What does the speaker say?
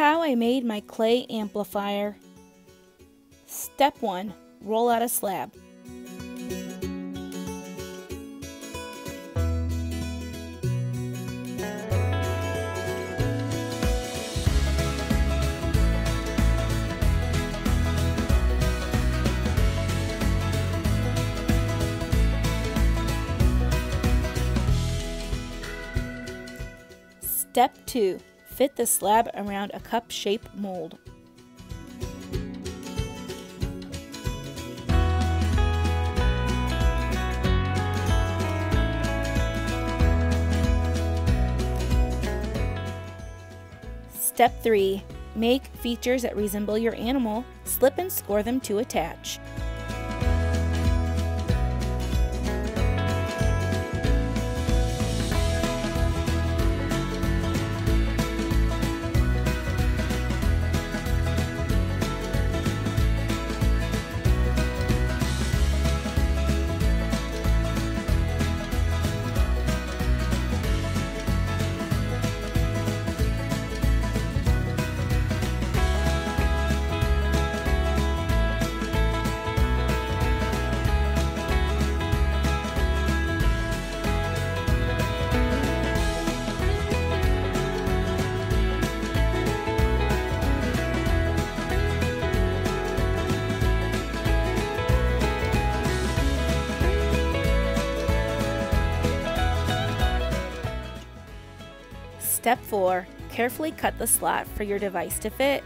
How I made my clay amplifier. Step 1. Roll out a slab. Step 2. Fit the slab around a cup shape mold. Step 3. Make features that resemble your animal, slip and score them to attach. Step 4. Carefully cut the slot for your device to fit.